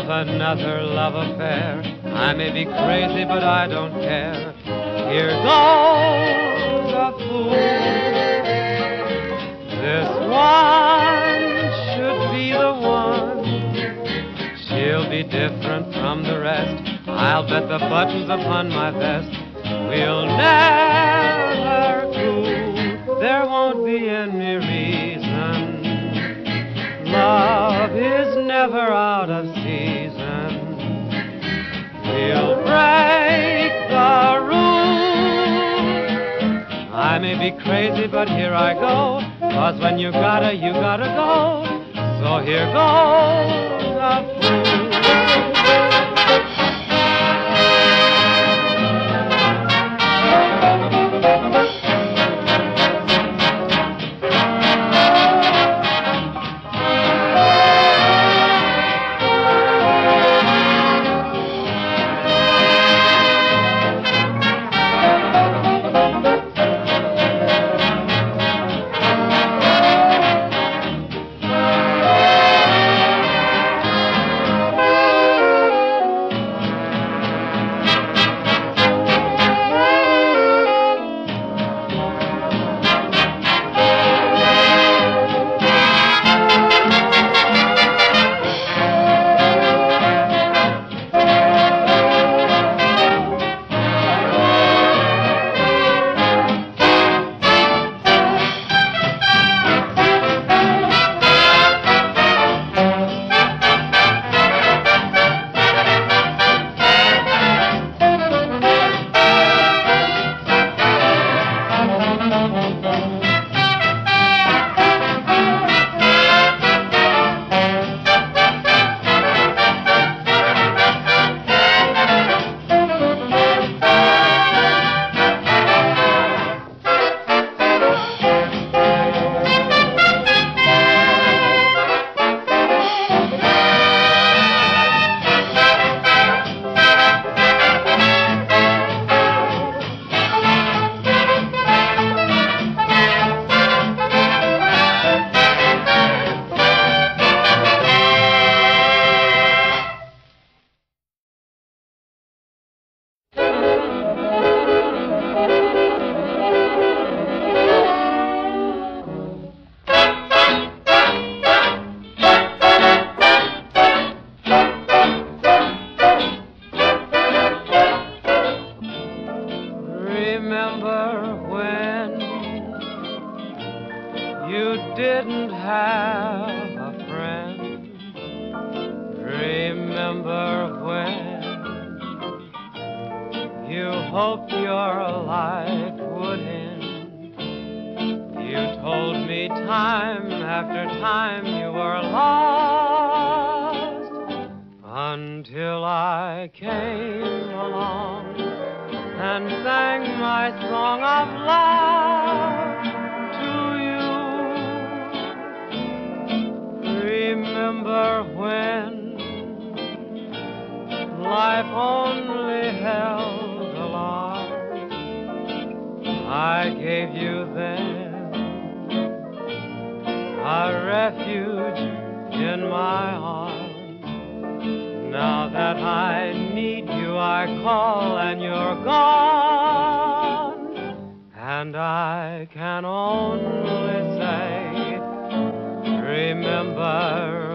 of another love affair. I may be crazy, but I don't care. Here goes a fool. This one should be the one. She'll be different from the rest. I'll bet the buttons upon my vest We'll never cool. There won't be any never out of season. We'll break the rules. I may be crazy, but here I go. Cause when you gotta, you gotta go. So here goes a didn't have a friend? Remember when you hoped your life would end? You told me time after time you were lost until I came along and sang my song of love a refuge in my arms. Now that I need you, I call and you're gone. And I can only say, remember